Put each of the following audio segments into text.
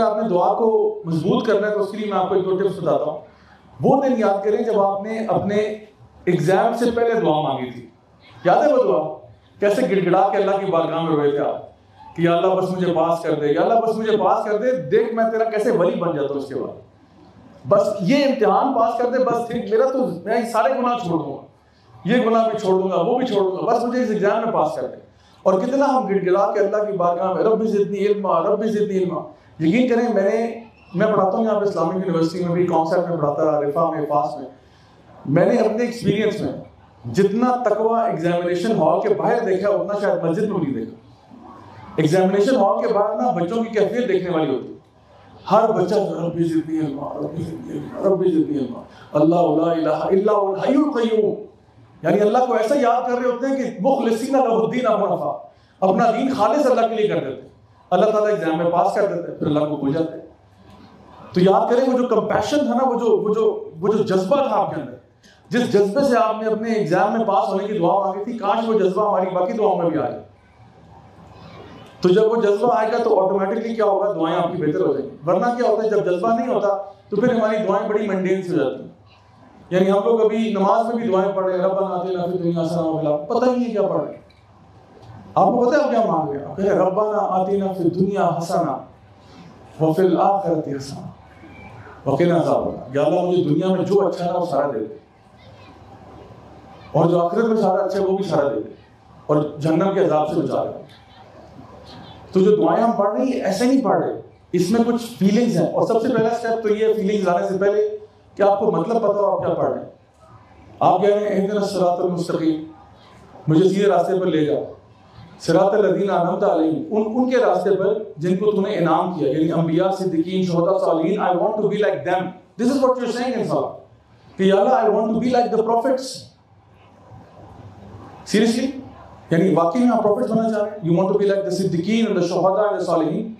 आपने दुआ को मज़बूत करना है तो उसके लिए मैं आपको एक दो टिप्स बताता हूँ। वो दिन याद करें जब आपने अपने एग्ज़ाम से पहले दुआ मांगी थी। याद है वो दुआ? कैसे गिड़गिड़ा के अल्लाह की बारगाह में रोए थे आप? कि अल्लाह बस मुझे पास कर दे अल्लाह बस मुझे पास कर दे, देख मैं तेरा कैसे वली बन जाता उसके बाद। बस ये इम्तिहान पास कर दे, बस ठीक, मेरा तो मैं सारे गुनाह छोड़ दूँगा। ये गुनाह भी छोड़ दूँगा, वो भी छोड़ दूँगा, बस मुझे इस एग्ज़ाम में पास कर दे। और कितना हम गिड़गिड़ा के अल्लाह की बारगाह में रब जितनी इल्मा रब जितनी इल्मा। यकीन करें, मैंने, मैं पढ़ाता हूँ यहाँ पे इस्लामिक यूनिवर्सिटी में भी कॉन्सेप्ट में पढ़ाता रहा रिफा में फास में। मैंने अपने एक्सपीरियंस में जितना तकवा एग्जामिनेशन हॉल के बाहर देखा, उतना शायद मस्जिद में नहीं देखा। एग्जामिनेशन हॉल के बाहर ना बच्चों की कैफियत देखने वाली होती। हर बच्चा रब्बी जितनी इल्मा, रब्बी जितनी इल्मा, रब्बी इल्मा। अल्लाह ला इलाहा इल्ला हुवल हय्युल कय्यूम। यानी अल्लाह को ऐसा याद कर रहे होते हैं कि मुखलिसीन लहुद्दीन हुनफा अपना दीन खालिस अल्लाह के लिए कर देते अल्लाह ताला एग्ज़ाम में पास कर देते फिर अल्लाह को भूल जाते तो याद करें, वो जो कंपैशन था ना, वो जो वो जो वो जो जज्बा था आपके अंदर, जिस जज्बे से आपने अपने एग्ज़ाम में पास होने की दुआ मांगी थी, काश वो जज्बा हमारी बाकी दुआओं में भी आ आए। तो जब वो जज्बा आएगा तो ऑटोमेटिकली क्या होगा? दुआएँ आपकी बेहतर हो जाएँगी। वरना क्या होता है, जब जज्बा नहीं होता तो फिर हमारी दुआएँ बड़ी मंडेन से हो जाती हैं। यानी हम लोग अभी नमाज़ में भी दुआएँ पढ़ रहे हैं, रब्बना आतिना फिद दुनिया व पता ही नहीं क्या पढ़ रहे आपको पता है क्या मांग रहे आप कह रहे रब्बना आतिना फिद दुनिया हसना। व फिल आखिरति हसना। व किना अज़ाब या अल्लाह मुझे दुनिया में जो अच्छा है वो सारा दे दे। और जो आखिरत में सारा अच्छा है, वो भी सारा दे दे। और जहन्नम के अजाब से बचा ले तो जो दुआएँ हम पढ़ रहे हैं ऐसे नहीं पढ़ रहे। इसमें कुछ फीलिंग्स हैं। और सबसे पहला स्टेप तो ये फीलिंग्स आने से पहले कि आपको मतलब पता हो आप क्या पढ़ रहे हैं? आप कह रहे हैं इहदिना सिरातल मुस्तकीम। मुझे सीधे रास्ते पर ले जाओ। सिरातल लदीना अनअमता अलैहिम उन, उनके रास्ते पर जिनको तूने इनाम किया, यानी अंबिया, सिद्दीकीन, शुहदा सालिहीन I want to be like them this is what you are saying in कि Allah I want to be like the prophets seriously यानी वाकई में आप प्रॉफिट बनना चाह रहे हैं? You want to be like the सिद्दीकीन and the शुहदा एंड द सालिहीन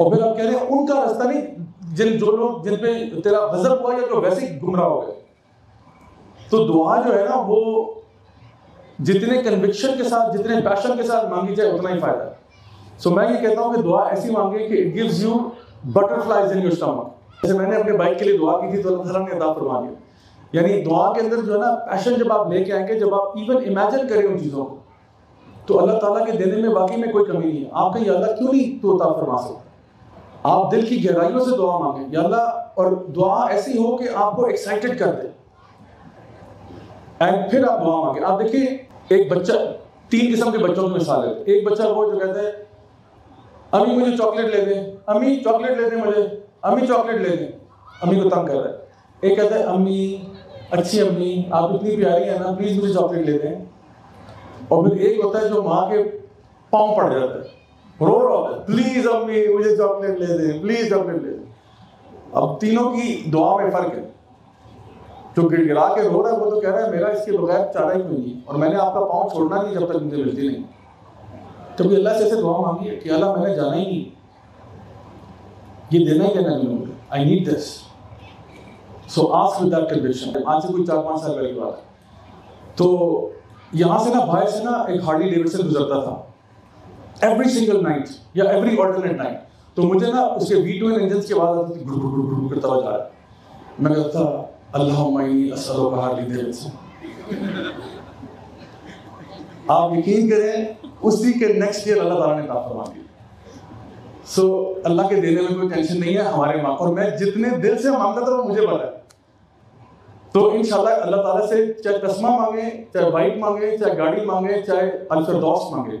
और फिर आप कह रहे हैं, उनका रास्ता नहीं जिन जो लोग जिन पे तेरा गजब हुआ या जो वैसे ही गुमराह हो गए तो दुआ जो है ना वो जितने कन्विक्शन के साथ, जितने पैशन के साथ मांगी जाए, उतना ही फ़ायदा है। सो मैं ये कहता हूँ कि दुआ ऐसी मांगे कि it gives you butterflies in your stomach जैसे मैंने अपने बाइक के लिए दुआ की थी तो अल्लाह ने अता फरमा दिया यानी दुआ के अंदर जो है ना पैशन जब आप लेके आएँगे, जब आप इवन इमेजिन करें उन चीज़ों को तो अल्लाह ताला के देने में वाकई में कोई कमी नहीं है। आपका कहीं अल्लाह क्यों नहीं तो अता फरमा सकते? आप दिल की गहराइयों से दुआ मांगे। अल्लाह, और दुआ ऐसी हो कि आपको एक्साइटेड कर दे। एंड फिर आप दुआ मांगे। आप देखिए, एक बच्चा, तीन किस्म के बच्चों की मिसाल है। एक बच्चा वो जो कहता है, अम्मी, मुझे चॉकलेट ले दे। अम्मी, चॉकलेट ले दे मुझे। अम्मी, चॉकलेट ले दे। अम्मी को तंग कर रहा है। एक कहता है, अम्मी, अच्छी अम्मी, आप इतनी प्यारी है ना प्लीज़ मुझे चॉकलेट ले दें। और फिर एक होता है जो माँ के पाँव पड़ जाता है। रो है प्लीज़ अम्मी, मुझे चॉकलेट ले दे। प्लीज़ चॉकलेट ले दे। अब तीनों की दुआ में फ़र्क है। जो गिड़गिड़ा के रो रहा है, वो तो कह रहा है, मेरा इसके बगैर चारा ही नहीं। और मैंने आपका पाँव छोड़ना नहीं जब तक मुझे मिलती नहीं। कभी अल्लाह से ऐसे दुआ मांगी है कि अल्लाह मैंने जाना ही नहीं। ये देना ही देना नहीं I need this so ask with that आज से कोई चार पाँच साल पहले की बात है। तो यहाँ से ना, बाहर से ना एक हार्डी डेविडसन गुजरता था। एवरी सिंगल नाइट या एवरी ऑल्टरनेट नाइट तो मुझे ना उसके वी टू इंजन की गुड़ करता हुआ जा रहा है। मैं कहता अल्लाह आप यकीन करें उसी के नेक्स्ट ईयर अल्लाह ताला ने काफ फरमा दिया। सो अल्लाह के देने में कोई टेंशन नहीं है हमारे माँ और मैं जितने दिल से माँगता था वो मुझे पता है। तो इंशाल्लाह अल्लाह ताला से चाहे तस्मा मांगे चाहे बाइक मांगे चाहे गाड़ी मांगे चाहे अल्फरदौस मांगे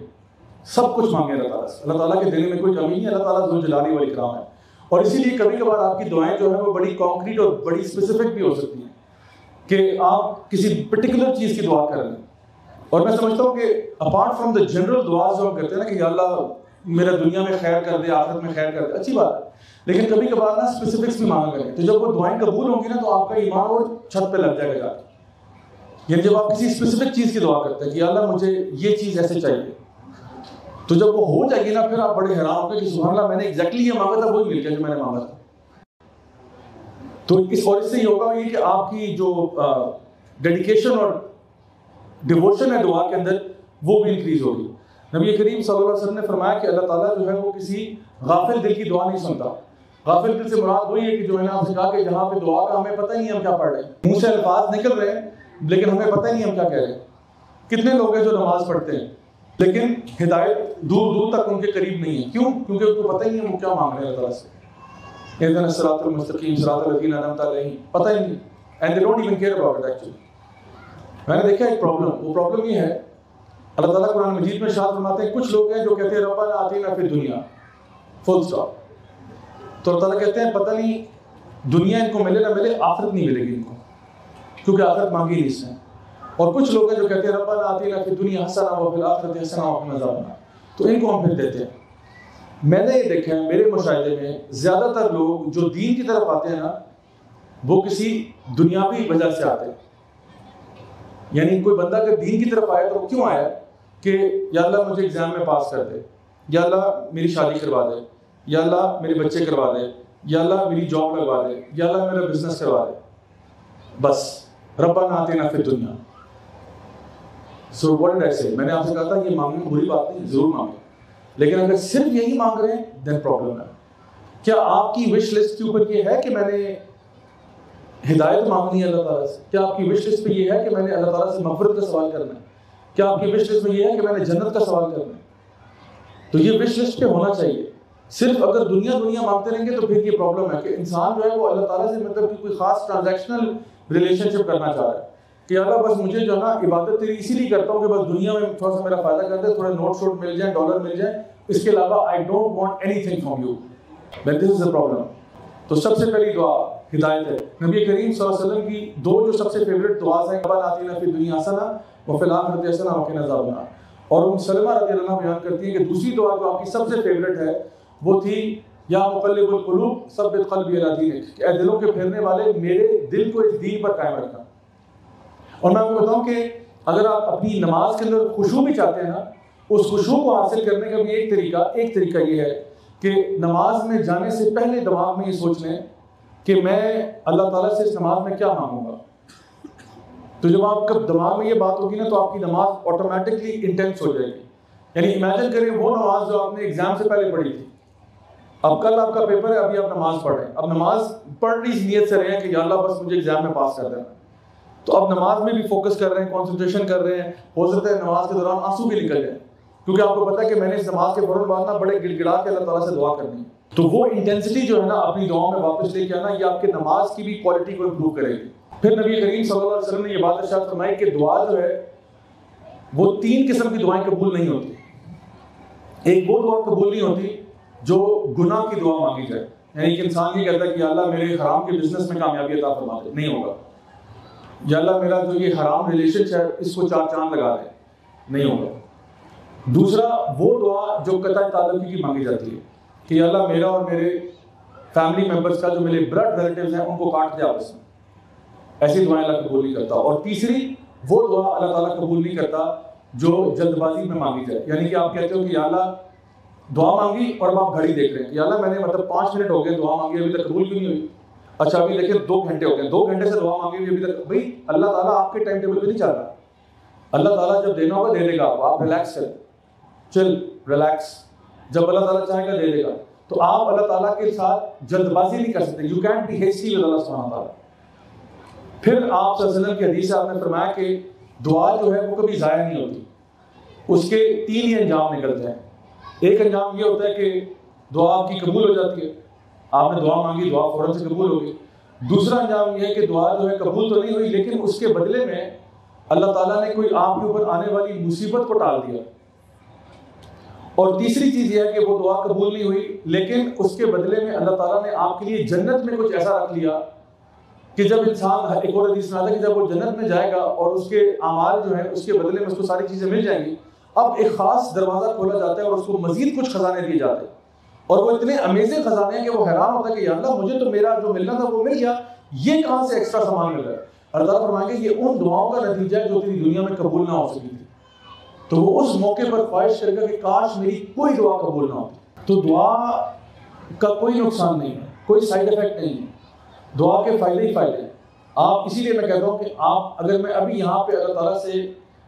सब कुछ मांगे अल्लाह ताला से। अल्लाह ताला के देने में कोई कमी नहीं अल्लाह ताला जो जलाने वाली कराम है। और इसीलिए कभी कभार आपकी दुआएँ जो है वो बड़ी कॉन्क्रीट और बड़ी स्पेसिफिक भी हो सकती हैं कि आप किसी पर्टिकुलर चीज़ की दुआ कर हैं। और मैं समझता हूँ कि अपार्ट फ्रॉम द जनरल दुआ जो हम करते हैं ना कि अल्लाह मेरा दुनिया में खैर कर दे, आखिरत में खैर कर दे, अच्छी बात है। लेकिन कभी कभार ना स्पेसिफिक्स भी मांगा करें तो जब वो दुआएँ कबूल होंगी ना तो आपका ईमान और छत पे लग जाएगा। यानी जब आप किसी स्पेसिफिक चीज़ की दुआ करते हैं कि अल्लाह मुझे ये चीज़ ऐसे चाहिए तो जब वो हो जाएगी ना, फिर आप बड़े हैरान होंगे कि सुबह मैंने एग्जैक्टली ये मांगा था, वही मिल गया जो मैंने मांगा था। तो इस और इससे ये होगा ये कि आपकी जो डेडिकेशन और डिवोशन है दुआ के अंदर, वो भी इंक्रीज होगी। नबी करीम सल्लल्लाहु अलैहि वसल्लम ने फरमाया कि अल्लाह ताला जो है वो किसी गाफिल दिल की दुआ नहीं सुनता। गाफिल दिल से मुराद वही है कि जो मैंने आपसे कहा कि जहाँ पे दुआ का हमें पता ही नहीं हम क्या पढ़ रहे हैं। मुँह से अल्फाज निकल रहे हैं, लेकिन हमें पता ही नहीं हम क्या कह रहे हैं। कितने लोग हैं जो नमाज़ पढ़ते हैं? लेकिन हिदायत दूर दूर तक उनके करीब नहीं है। क्यों? क्योंकि उनको पता ही नहीं वो क्या मांग रहे हैं अल्लाह से। सिरातल मुस्तकीम पता ही नहीं। And they don't even care about it actually मैंने देखा एक प्रॉब्लम वो प्रॉब्लम ये है, अल्लाह ताला कुरान मजीद में शाद फरमाते हैं, कुछ लोग हैं जो कहते हैं, रब्बना आतीना फिद दुनिया फुल स्टॉप तो अल्लाह ताला कहते हैं, पता नहीं, दुनिया इनको मिले ना मिले, आखिरत नहीं मिलेगी इनको। क्योंकि आखिरत मांगी नहीं इसने। और कुछ लोग हैं जो कहते हैं, रब्बना आतीना फिद दुनिया हसना व फिल आखिरति हसना व क़िना अज़ाबन्नार तो इनको हम फिर देते हैं। मैंने ये देखा है, मेरे मुशाहिदे में ज़्यादातर लोग जो दीन की तरफ़ आते हैं ना, वो किसी दुनियावी वजह से आते हैं। यानी कोई बंदा अगर दीन की तरफ़ आया तो वो क्यों आया? कि या अल्लाह मुझे एग्ज़ाम में पास कर दे, या अल्लाह मेरी शादी करवा दे, या अल्लाह मेरे बच्चे करवा दे, या अल्लाह मेरी जॉब लगवा दे, या अल्लाह मेरा बिज़नेस करवा दे। बस रब्बा ना आते ना फिर दुनिया। सो डिड आई से मैंने आपसे कहा था, ये मांगना बुरी बात नहीं, ज़रूर मांगे। लेकिन अगर सिर्फ़ यही मांग रहे हैं देन प्रॉब्लम है। क्या आपकी विश लिस्ट के ऊपर ये है कि मैंने हिदायत मांगनी है अल्लाह ताला से? क्या आपकी विश लिस्ट पे ये है कि मैंने अल्लाह ताला से मफरत का सवाल करना है? क्या आपकी विश लिस्ट में ये है कि मैंने जन्नत का सवाल करना है? तो ये विश लिस्ट पे होना चाहिए। सिर्फ़ अगर दुनिया दुनिया मांगते रहेंगे तो फिर ये प्रॉब्लम है कि इंसान जो है, वो अल्लाह ताला से मतलब कि कोई खास ट्रांजैक्शनल रिलेशनशिप करना चाह रहा है। कि अल्लाह बस मुझे जो ना इबादत तेरी इसीलिए करता हूँ कि बस दुनिया में थोड़ा सा मेरा फ़ायदा कर दे, थोड़ा नोट शोट मिल जाए डॉलर मिल जाए। इसके अलावा I don't want anything from you but this is the problem तो सबसे पहली दुआ, हिदायत है। नबी करीम वसल्लम की दो जो सबसे फेवरेट दुआस हैं, कबल आती ना फिर दुनिया हसना व फिल आखिरत हसना व किना और उम सलमा अल्लाह बयान करती हैं कि दूसरी दुआ जो आपकी सबसे फेवरेट है, वो थी, या मुकल्लिबुल कुलूब, सब्बित क़ल्बी अला दिलों के फेरने वाले मेरे दिल को इस दीन पर कायम रखना। और मैं आपको बताऊँ कि अगर आप अपनी नमाज़ के अंदर खुशबू भी चाहते हैं ना, उस खुशबू को हासिल करने का भी एक तरीका एक तरीका ये है कि नमाज़ में जाने से पहले दिमाग में ये सोच लें कि मैं अल्लाह ताला से इस नमाज़ में क्या मांगूँगा। तो जब आपका दिमाग में ये बात होगी ना तो आपकी नमाज़ ऑटोमेटिकली इंटेंस हो जाएगी। यानी इमेजिन करें वो नमाज़ जो आपने एग्ज़ाम से पहले पढ़ी थी। अब कल आपका पेपर है, अभी आप नमाज़ पढ़ रहे हैं। अब नमाज़ पढ़ रही इस नीयत से रहे हैं कि अल्लाह बस मुझे एग्ज़ाम में पास कर देना तो आप नमाज़ में भी फोकस कर रहे हैं कॉन्सेंट्रेशन कर रहे हैं, हो सकता है नमाज़ के दौरान आँसू भी निकल जाए। क्योंकि आपको पता है कि मैंने इस नमाज़ के फ़ौरन बाद ना बड़े गिड़गिड़ा के अल्लाह ताला से दुआ करनी है। तो वो इंटेंसिटी जो है ना अपनी दुआ में वापस लेके आना, ये आपके नमाज़ की भी क्वालिटी को इम्प्रूव करेगी। फिर नबी करीम सल्लल्लाहु अलैहि वसल्लम ने ये बात इरशाद फरमाई कि दुआ जो है, वो तीन किस्म की दुआएँ कबूल नहीं होती। एक वो दुआ कबूल नहीं होती जो गुनाह की दुआ मांगी जाए। यानी कि इंसान ये कहता है कि अल्लाह मेरे हराम के बिज़नेस में कामयाबी अता फरमा दे नहीं होगा। या मेरा जो ये हराम रिलेशन है, इसको चार चाँद लगा दे। नहीं होगा। दूसरा, वो दुआ जो कता ताल्लुकी की मांगी जाती है कि अल्लाह मेरा और मेरे फैमिली मेंबर्स का जो मेरे ब्लड रिलेटिव हैं, उनको काट दे आपस में। ऐसी दुआएँ अल्लाह कबूल नहीं करता। और तीसरी, वो दुआ अल्लाह ताला कबूल नहीं करता जो जल्दबाजी में मांगी जाए। यानी कि आप कहते हो कि अल्लाह दुआ मांगी और आप घड़ी देख रहे हैं। कि अल्लाह मैंने मतलब पाँच मिनट हो गए, दुआ मांगी, अभी तक कबूल क्यों नहीं हुई? अच्छा अभी देखिए दो घंटे हो गए। दो घंटे से दुआ मांगी हुई अभी तक। भाई अल्लाह ताला आपके टाइम टेबल पे नहीं चल रहा। अल्लाह ताला जब देना होगा दे देगा। आप रिलैक्स चल। चिल रिलैक्स जब अल्लाह ताला चाहेगा दे देगा। तो आप अल्लाह ताला के साथ जल्दबाजी नहीं कर सकते। You can be hasty with Allah सुब्हानहू ताला फिर आप सल्लल्लाहु की हदीस आपने फरमाया कि दुआ जो है वो कभी ज़ाया नहीं होती। उसके तीन ही अंजाम निकलते हैं। एक अंजाम ये होता है कि दुआ आपकी कबूल हो जाती है। आपने दुआ मांगी, दुआ फ़ौरन से कबूल हो गई दूसरा अंजाम यह है कि दुआ जो है कबूल तो नहीं हुई, लेकिन उसके बदले में अल्लाह ताला ने कोई आपके ऊपर आने वाली मुसीबत को टाल दिया। और तीसरी चीज़ यह है कि वो दुआ कबूल नहीं हुई, लेकिन उसके बदले में अल्लाह ताला ने आपके लिए जन्नत में कुछ ऐसा रख लिया कि जब इंसान, एक और हदीस में है कि जब वो जन्नत में जाएगा और उसके अमाल जो है, उसके बदले में उसको सारी चीज़ें मिल जाएँगी, अब एक खास दरवाज़ा खोला जाता है और उसको मजीद कुछ खजाने दिए जाते हैं। और वो इतने अमेजिंग खजाने हैं कि वो हैरान होता है कि अल्लाह मुझे तो मेरा जो मिलना था वो मिल गया। ये कहाँ से एक्स्ट्रा सामान मिल रहा है? और अल्लाह फरमाएँगे, ये उन दुआओं का नतीजा है जो तेरी दुनिया में कबूल ना हो सकी थी। तो वो उस मौके पर ख्वाहिश करेगा कि काश मेरी कोई दुआ कबूल ना होती। तो दुआ का कोई नुकसान नहीं है, कोई साइड इफ़ेक्ट नहीं है। दुआ के फ़ायदे ही फ़ायदे हैं। आप, इसीलिए मैं कहता हूँ कि आप, अगर मैं अभी यहाँ पे अल्लाह ताला से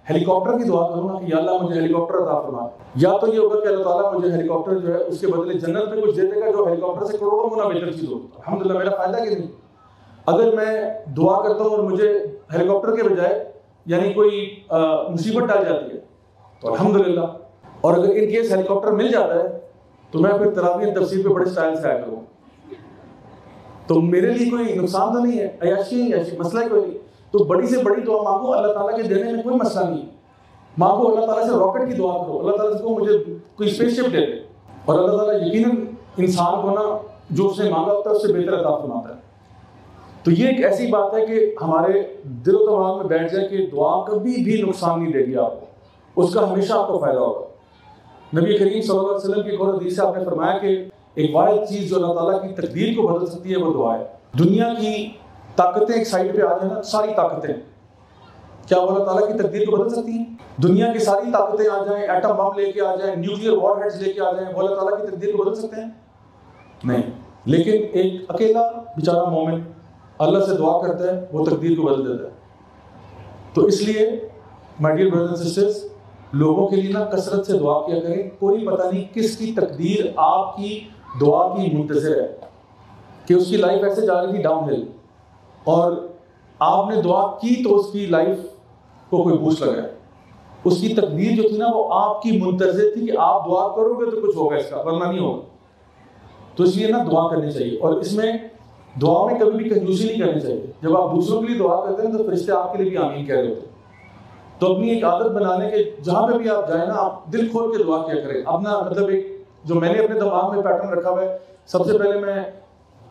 हेलीकॉप्टर की दुआ करूँ ना कि अल्लाह मुझे हेलीकॉप्टर अता फरमा। या तो ये होगा कि अल्लाह ताला मुझे हेलीकॉप्टर जो है, उसके बदले जन्नत में कुछ दे देगा जो हेलीकॉप्टर से करोड़ों गुना बेहतर चीज़ हो। अलहमदिल्ला मेरा फ़ायदा कि नहीं? अगर मैं दुआ करता हूँ और मुझे हेलीकॉप्टर के बजाय यानी कोई मुसीबत डाल जाती है तो अलहमदिल्ला और अगर इन केस हेलीकॉप्टर मिल जाता है तो मैं फिर तरावी तफसीर पे बड़े स्टाइल से आया करूँ। तो मेरे लिए कोई नुकसान तो नहीं है, अयाशी अयाशी, मसला कोई नहीं। तो बड़ी से बड़ी दुआ मांगो, अल्लाह ताला के देने में कोई मसला नहीं। मांगो, अल्लाह ताला से रॉकेट की दुआ करो। अल्लाह ताला को मुझे कोई स्पेसशिप दे दे। और अल्लाह ताला यकीनन इंसान को ना, जो उसने मांगा होता है, उससे बेहतर अता फरमाता है। तो ये एक ऐसी बात है कि हमारे दिल दिमाग में बैठ जाए कि दुआ कभी भी नुकसान नहीं देगी आपको। उसका हमेशा आपको फ़ायदा होगा। नबी करीम सल्लल्लाहु अलैहि वसल्लम की एक से आपने फरमाया कि एक वाहिद चीज़ जो अल्लाह ताला की तकदीर को बदल सकती है, वो दुआ है। दुनिया की ताकतें एक साइड पे आ जाए ना, सारी ताकतें। क्या अल्लाह ताला की तकदीर को बदल सकती हैं? दुनिया की सारी ताकतें आ जाएँ एटम बम लेके आ जाएँ न्यूक्लियर वॉर हेड्स लेके आ जाएँ, अल्लाह ताला की तकदीर को बदल सकते हैं? नहीं। लेकिन एक अकेला बेचारा मोमिन अल्लाह से दुआ करता है, वो तकदीर को बदल देता है। तो इसलिए माय डियर ब्रदर्स सिस्टर्स लोगों के लिए ना कसरत से दुआ किया करें। कोई पता नहीं किसकी तकदीर आपकी दुआ की मुंतजर है, कि उसकी लाइफ ऐसे जा रही थी डाउन हिल और आपने दुआ की तो उसकी लाइफ को कोई बूस्ट लगाया उसकी तकदीर जो थी ना, वो आपकी मुंतजर थी कि आप दुआ करोगे तो कुछ होगा इसका, वरना नहीं होगा। तो इसलिए ना दुआ करनी चाहिए। और इसमें दुआ में कभी भी कंजूसी नहीं करनी चाहिए। जब आप दूसरों के लिए दुआ करते हैं तो फरिश्ते आपके लिए भी आमीन कह रहे होते तो अपनी एक आदत बनाने के, जहाँ पे भी आप जाए ना, आप दिल खोल के दुआ किया करें। अपना मतलब एक, जो मैंने अपने दिमाग में पैटर्न रखा हुआ है, सबसे पहले मैं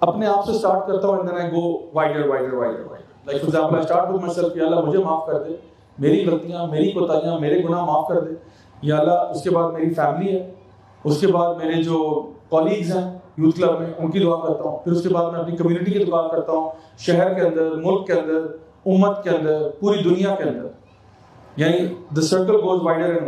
अपने आप से स्टार्ट करता हूँ and then I go wider wider wider like for example I start with myself या अल्लाह मुझे माफ़ कर दे। मेरी गलतियाँ, मेरी कोताहियाँ, मेरे गुनाह माफ़ कर दे। या अल्लाह, उसके बाद मेरी फैमिली है। उसके बाद मेरे जो कॉलीग्स हैं यूथ क्लब में, उनकी दुआ करता हूँ। फिर उसके बाद मैं अपनी कम्युनिटी की दुआ करता हूँ, शहर के अंदर, मुल्क के अंदर, उम्मत के अंदर, पूरी दुनिया के अंदर. यानी the circle goes wider and